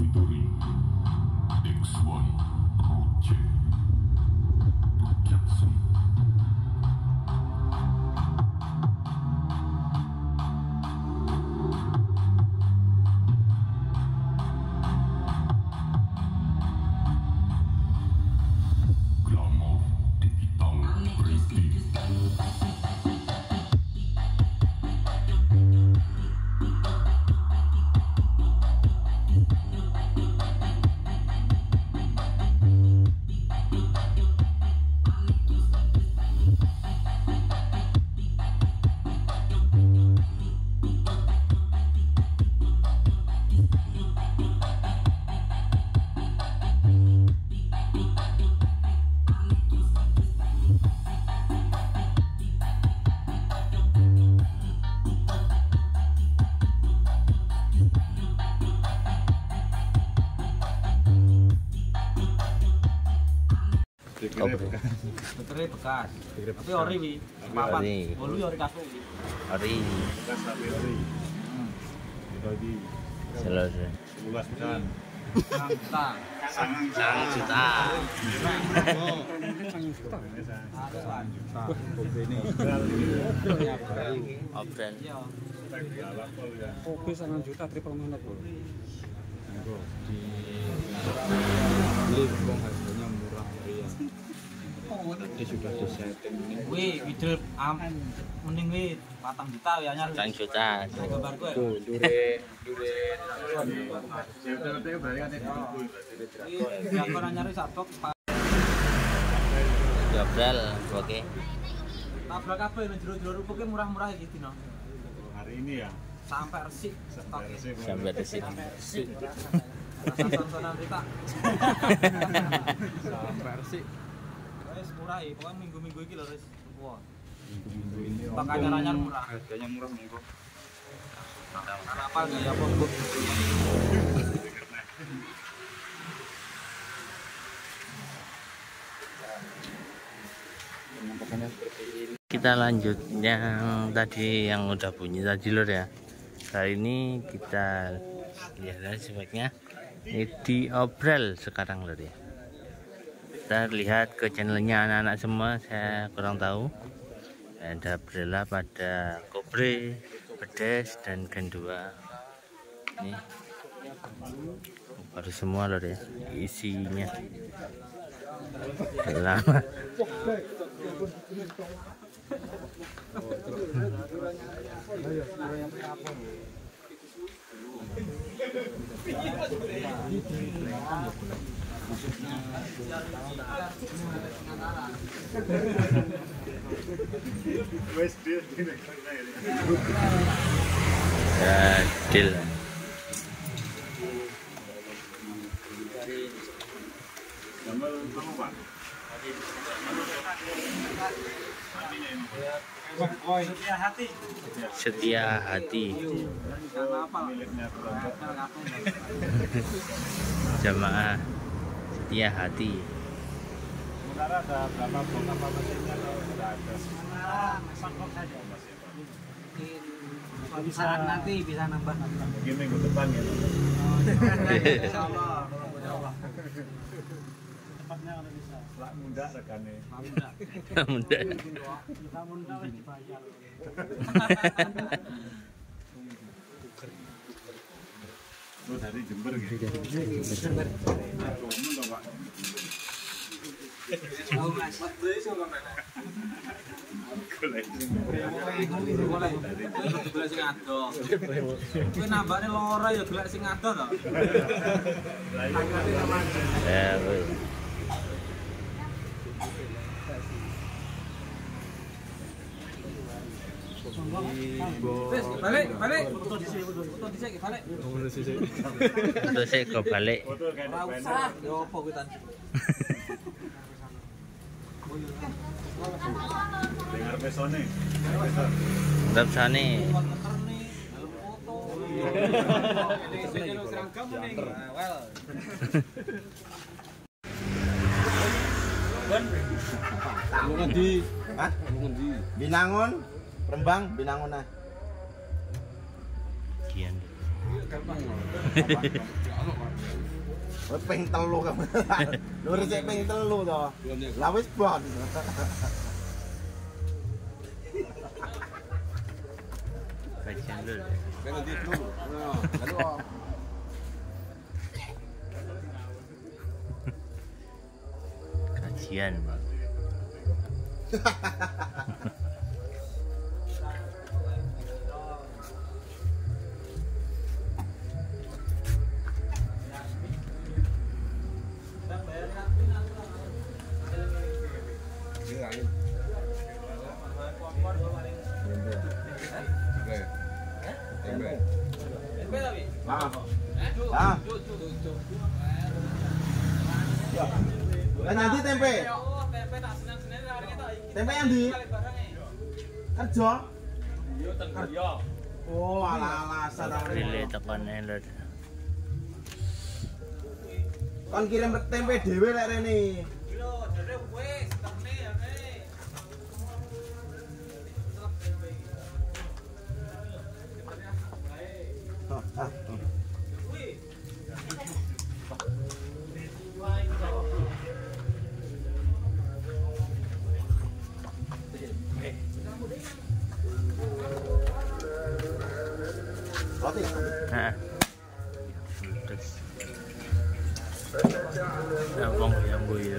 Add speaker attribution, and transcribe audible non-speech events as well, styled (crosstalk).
Speaker 1: Africa.
Speaker 2: Pikirnya bekas.
Speaker 1: Pikirnya
Speaker 2: Tapi
Speaker 1: bekas.
Speaker 2: ori wi.
Speaker 3: Ori.
Speaker 2: Ori. Bolu ya ori wi.
Speaker 3: Ori
Speaker 1: Bekas tapi ori.
Speaker 2: Hmm.
Speaker 1: Dibagi
Speaker 3: selesai.
Speaker 1: 11 bukan.
Speaker 2: Sang juta.
Speaker 1: Sangang
Speaker 3: Sang juta.
Speaker 1: Sangang.
Speaker 4: Kopi sangat juta triple bro? Di beli bong. Ini sudah disetting ini.
Speaker 2: Wi widel am mending wi patang juta wi anyar.
Speaker 3: Sang juta.
Speaker 2: Gambar gue.
Speaker 4: Tuh, dure dure
Speaker 1: Ya udah nanti berarti kan
Speaker 2: anyar wi sak tok.
Speaker 3: Obral. Oke.
Speaker 2: Tabrak kabeh nek jero-jero rupuke murah-murah iki dino.
Speaker 1: Hari ini ya.
Speaker 2: Sampai resik stok.
Speaker 1: Sampai resik.
Speaker 3: Sampai resik.
Speaker 2: Tontonan kita.
Speaker 4: sampai resik.
Speaker 2: Wes murah iki, pokoknya minggu-minggu iki lho wis. Wah.
Speaker 4: Minggu-minggu ini
Speaker 2: Stok anyar-anyar murah.
Speaker 4: harganya murah monggo.
Speaker 2: Apa gaya apa Bu?
Speaker 4: Penampakannya seperti ini.
Speaker 3: Kita lanjut yang tadi yang udah bunyi tadi lor ya. Kali ini kita lihat sebaiknya ini di Obral sekarang lor ya. Kita lihat ke channelnya anak-anak semua, saya kurang tahu. Ada Brela pada Kobre, Pedes dan Gendua. Ini baru semua lor ya isinya. (laughs)
Speaker 1: Wes Pak.
Speaker 2: Setia hati.
Speaker 3: Setia hati. Jamaah setia hati.
Speaker 1: Sementara ada berapa blok apa mesinnya kalau sudah ada.
Speaker 2: Sangkok saja. Bisa nanti bisa nambah.
Speaker 1: Mungkin minggu depan ya.
Speaker 2: Insya Allah. Tepatnya kalau bisa.
Speaker 1: Lak muda regane.
Speaker 2: Mudah.
Speaker 3: Mudah.
Speaker 2: Kita mudah wis dibayar.
Speaker 1: Oh dari Jember gitu. Jember. Golek.
Speaker 2: Sing ado. Kowe nambahne loro ya golek sing ado to.
Speaker 3: Ya, woi.
Speaker 2: Wis balik, balik. Foto dhisik, foto dhisik balik.
Speaker 3: Balik.
Speaker 1: Foto
Speaker 2: kuwi tan.
Speaker 1: Dengar pesone.
Speaker 3: Tetap sana.
Speaker 4: Lungan di
Speaker 5: Hah?
Speaker 4: lungan di.
Speaker 5: Binangun, Rembang, Binangun nah.
Speaker 3: Kian.
Speaker 5: Wes ping telu kamu. (laughs) Lu resik ping telu to. Lah wis bon.
Speaker 4: Kan nanti dulu. Nah, lalu oh.
Speaker 5: Nah, nanti tempe. Tempe yang di kerja. Oh, ala
Speaker 3: alasan Pilih tekan elot.
Speaker 5: Kon kirim tempe dhewe lek rene.
Speaker 2: Lho, dhewe wis. Hadi. He.
Speaker 3: Dạ, con người